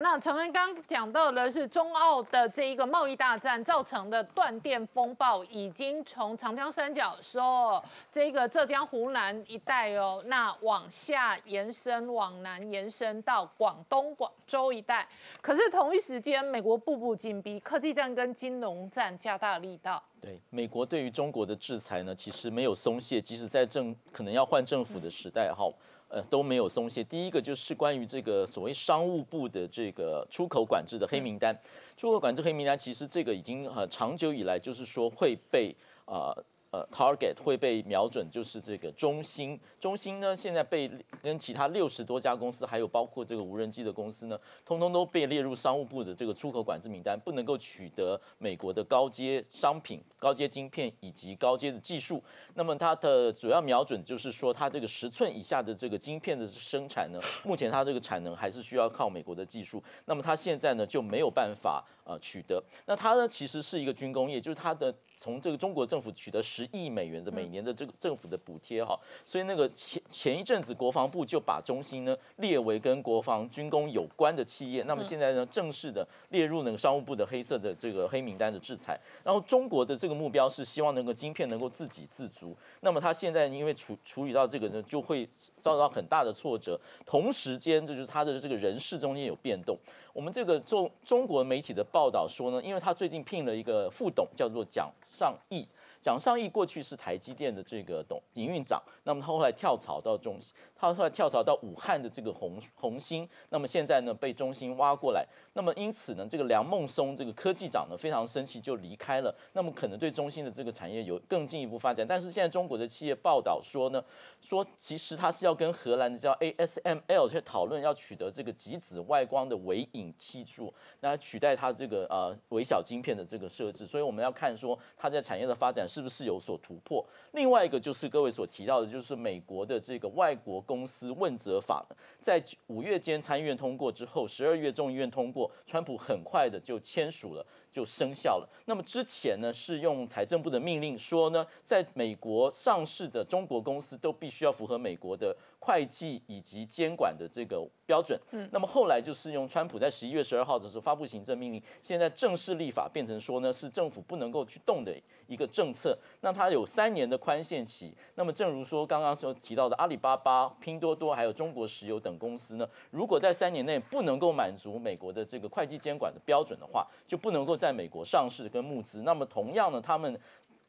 那陈恩刚讲到的是中澳的这一个贸易大战造成的断电风暴，已经从长江三角说这个浙江湖南一带哦，那往下延伸，往南延伸到广东、广州一带。可是同一时间，美国步步紧逼，科技战跟金融战加大力道。对，美国对于中国的制裁呢，其实没有松懈，即使在政可能要换政府的时代，哈。呃，都没有松懈。第一个就是关于这个所谓商务部的这个出口管制的黑名单，出口管制黑名单，其实这个已经呃长久以来就是说会被啊。呃，target 会被瞄准，就是这个中兴。中兴呢，现在被跟其他六十多家公司，还有包括这个无人机的公司呢，通通都被列入商务部的这个出口管制名单，不能够取得美国的高阶商品、高阶晶片以及高阶的技术。那么它的主要瞄准就是说，它这个十寸以下的这个晶片的生产呢，目前它这个产能还是需要靠美国的技术。那么它现在呢就没有办法呃取得。那它呢其实是一个军工业，就是它的。从这个中国政府取得十亿美元的每年的这个政府的补贴哈，所以那个前前一阵子国防部就把中兴呢列为跟国防军工有关的企业，那么现在呢正式的列入那个商务部的黑色的这个黑名单的制裁。然后中国的这个这个目标是希望能够晶片能够自给自足，那么他现在因为处处理到这个呢，就会遭到很大的挫折。同时间，这就是他的这个人事中间有变动。我们这个中中国媒体的报道说呢，因为他最近聘了一个副董，叫做蒋尚义。蒋尚义过去是台积电的这个董营运长，那么他后来跳槽到中，他后来跳槽到武汉的这个红红星，那么现在呢被中兴挖过来，那么因此呢这个梁孟松这个科技长呢非常生气就离开了，那么可能对中兴的这个产业有更进一步发展，但是现在中国的企业报道说呢，说其实他是要跟荷兰的叫 ASML 去讨论要取得这个极紫外光的微影技术，那取代它这个呃微小晶片的这个设置，所以我们要看说它在产业的发展。是不是有所突破？另外一个就是各位所提到的，就是美国的这个外国公司问责法，在五月间参议院通过之后，十二月众议院通过，川普很快的就签署了。就生效了。那么之前呢，是用财政部的命令说呢，在美国上市的中国公司都必须要符合美国的会计以及监管的这个标准。嗯，那么后来就是用川普在十一月十二号的时候发布行政命令，现在正式立法变成说呢，是政府不能够去动的一个政策。那它有三年的宽限期。那么正如说刚刚所提到的，阿里巴巴、拼多多还有中国石油等公司呢，如果在三年内不能够满足美国的这个会计监管的标准的话，就不能够在在美国上市跟募资，那么同样呢，他们。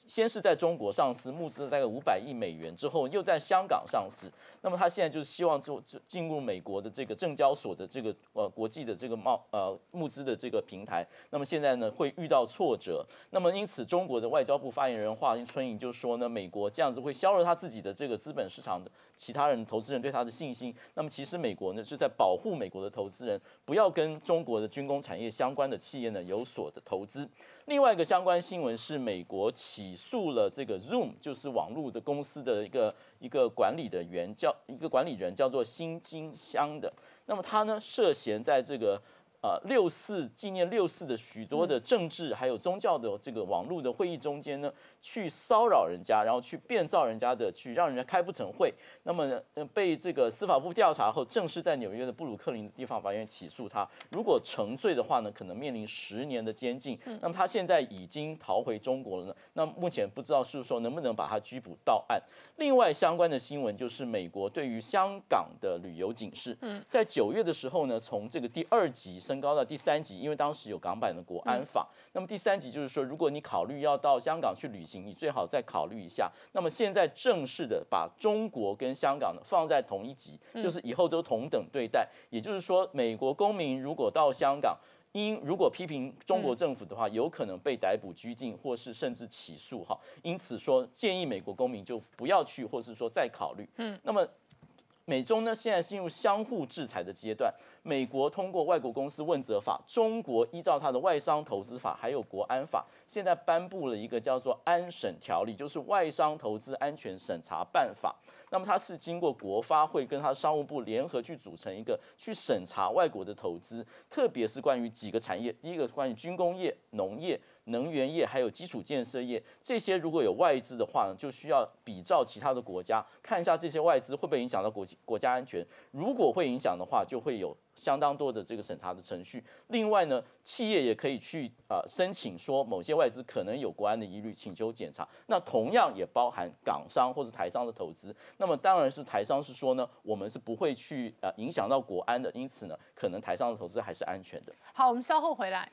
先是在中国上市，募资了大概五百亿美元之后，又在香港上市。那么他现在就是希望就进入美国的这个证交所的这个呃国际的这个贸呃募资的这个平台。那么现在呢会遇到挫折。那么因此中国的外交部发言人华春莹就说呢，美国这样子会削弱他自己的这个资本市场的其他人投资人对他的信心。那么其实美国呢是在保护美国的投资人，不要跟中国的军工产业相关的企业呢有所的投资。另外一个相关新闻是美国起诉了这个 Zoom，就是网络的公司的一个一个管理的员叫一个管理人叫做新金香的，那么他呢涉嫌在这个。呃，六四纪念六四的许多的政治还有宗教的这个网络的会议中间呢，去骚扰人家，然后去变造人家的，去让人家开不成会。那么被这个司法部调查后，正式在纽约的布鲁克林的地方法院起诉他。如果成罪的话呢，可能面临十年的监禁。那么他现在已经逃回中国了呢。那目前不知道是说能不能把他拘捕到案。另外相关的新闻就是美国对于香港的旅游警示。在九月的时候呢，从这个第二级。升高到第三级，因为当时有港版的国安法。那么第三级就是说，如果你考虑要到香港去旅行，你最好再考虑一下。那么现在正式的把中国跟香港呢放在同一级，就是以后都同等对待。也就是说，美国公民如果到香港，因如果批评中国政府的话，有可能被逮捕拘禁，或是甚至起诉。哈，因此说建议美国公民就不要去，或是说再考虑。嗯，那么。美中呢现在进入相互制裁的阶段，美国通过外国公司问责法，中国依照它的外商投资法还有国安法，现在颁布了一个叫做安审条例，就是外商投资安全审查办法。那么它是经过国发会跟它商务部联合去组成一个去审查外国的投资，特别是关于几个产业，第一个是关于军工业、农业、能源业，还有基础建设业这些，如果有外资的话呢，就需要比照其他的国家看一下这些外资会不会影响到国际国家安全，如果会影响的话，就会有。相当多的这个审查的程序。另外呢，企业也可以去呃申请说某些外资可能有国安的疑虑，请求检查。那同样也包含港商或是台商的投资。那么当然是台商是说呢，我们是不会去呃影响到国安的，因此呢，可能台商的投资还是安全的。好，我们稍后回来。